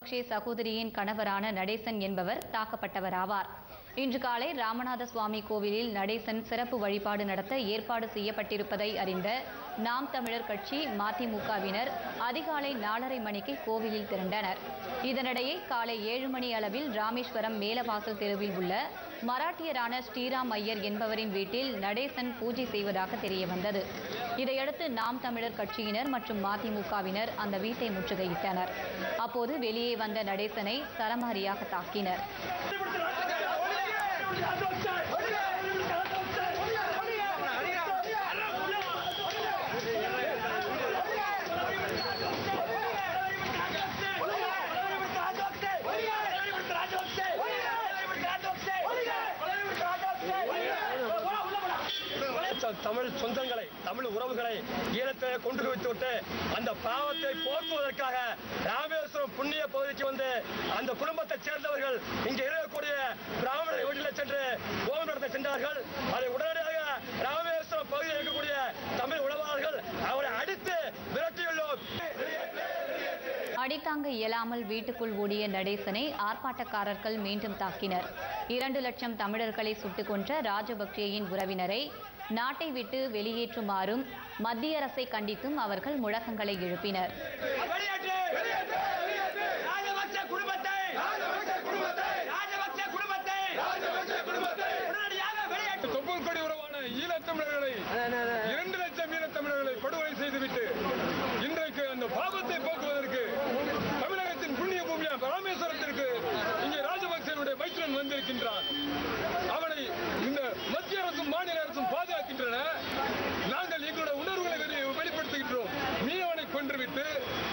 ராஜபக்சே சகோதரியின் கணவரான நடேசன் என்பவர் தாக்கப்பட்டவர் ஆவார் இன்று காலை ராமநாத சுவாமி கோவிலில் நடேசன் சிறப்பு வழிபாடு நடத்த ஏற்பாடு செய்யப்பட்டிருப்பதை அறிந்த நாம் தமிழர் கட்சி மதிமுகவினர் அதிகாலை நாலரை மணிக்கு கோவிலில் திரண்டனர். இதனிடையே காலை ஏழு மணி அளவில் ராமேஸ்வரம் மேலவாசல் தெருவில் உள்ள மராட்டியரான ஸ்ரீராம் ஐயர் என்பவரின் வீட்டில் நடேசன் பூஜை செய்வதாக தெரிய வந்தது இதையடுத்து நாம் தமிழர் கட்சியினர் மற்றும் மதிமுகவினர் அந்த வீட்டை முற்றுகையிட்டனர். அப்போது வெளியே வந்த நடேசனை சரமாரியாக தாக்கினர். தமிழ் சொந்தங்களை தமிழ் உறவுகளை ஈழத்தை கொண்டு வைத்து விட்டு அந்த பாவத்தை போக்குவதற்காக ராமே புண்ணிய பகுதிக்கு வந்து அந்த குடும்பத்தைச் சேர்ந்தவர்கள் இங்கே இருக்கக்கூடிய பிராமணர் வீட்டில் சென்று கோவில் நடத்த சென்றார்கள். அதை உடனடியாக ராமேஸ்வரம் பகுதியில் இருக்கக்கூடிய தமிழ் உறவாளர்கள் அவரை அடித்து விரட்டியுள்ளோம். அடித்தாங்க இயலாமல் வீட்டுக்குள் ஓடிய நடேசனை ஆர்ப்பாட்டக்காரர்கள் மீண்டும் தாக்கினர். இரண்டு லட்சம் தமிழர்களை சுட்டுக் கொன்ற ராஜபக்சேயின் உறவினரை நாட்டை விட்டு வெளியேற்றுமாறும் மத்திய அரசை கண்டித்தும் அவர்கள் முழக்கங்களை எழுப்பினர் வெளியேற்று ராஜபக்ச குடும்பத்தை ராஜபக்ச குடும்பத்தை உடனடியாக வெளியேற்று தொப்புள் கொடி உறவான ஈழத்தமிழர்களை இரண்டு லட்சம் ஈழத்தமிழர்களை படுகொலை செய்துவிட்டு இன்றைக்கு அந்த பாபத்தை போக்குவதற்கு தமிழகத்தின் புண்ணிய பூமியா ராமேஸ்வரத்திற்கு இங்கே ராஜபக்சேனுடைய மைத்திரன் வந்திருக்கின்றான். அவனை இந்த மத்திய அரசும் மாநில அரசும் பாதுகாக்கின்றன. நாங்கள் எங்களுடைய உணர்வுகளை வெளிப்படுத்துகின்றோம். நீ அவனை கொன்றுவிட்டு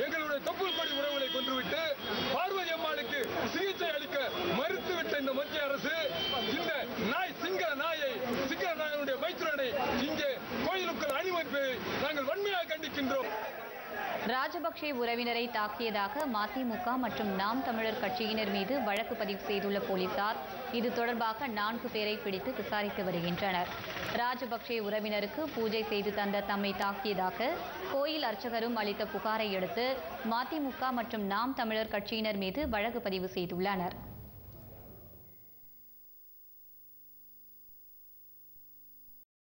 எங்களுடைய தொப்புள் கொடி உறவுகளை கொன்றுவிட்டு பார்வதி அம்மாளுக்கு சிகிச்சை அளிக்க மறுத்துவிட்ட இந்த மத்திய அரசு ராஜபக்சே உறவினரை தாக்கியதாக மதிமுக மற்றும் நாம் தமிழர் கட்சியினர் மீது வழக்கு பதிவு செய்துள்ள போலீசார். இது தொடர்பாக நான்கு பேரை பிடித்து விசாரித்து வருகின்றனர். ராஜபக்சே உறவினருக்கு பூஜை செய்து தந்த தம்மை தாக்கியதாக கோயில் அர்ச்சகரும் அளித்த புகாரை அடுத்து மதிமுக மற்றும் நாம் தமிழர் கட்சியினர் மீது வழக்கு பதிவு செய்துள்ளனர்.